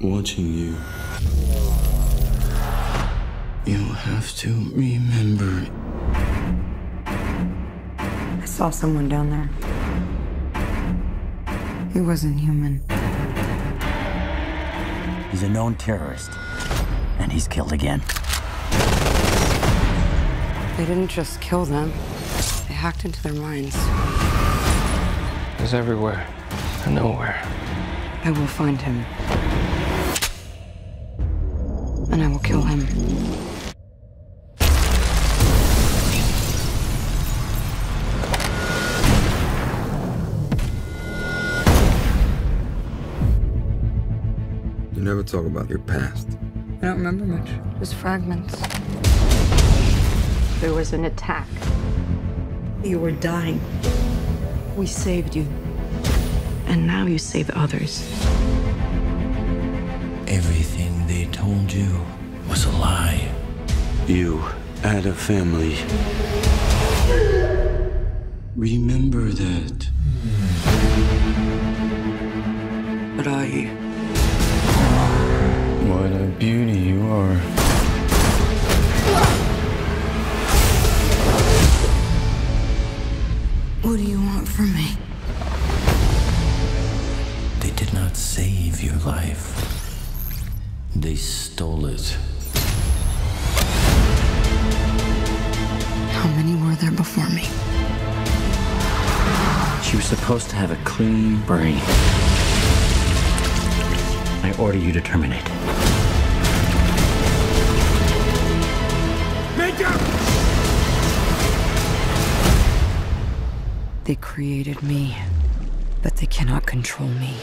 watching you. You have to remember. I saw someone down there. He wasn't human. He's a known terrorist, and he's killed again. They didn't just kill them, they hacked into their minds. He's everywhere and nowhere. I will find him. And I will kill him. You never talk about your past. I don't remember much. Just fragments. There was an attack. You were dying. We saved you. And now you save others. You had a family. Remember that. But I. What a beauty you are. What do you want from me? They did not save your life. They stole it. How many were there before me? She was supposed to have a clean brain. I order you to terminate. Major! They created me, but they cannot control me.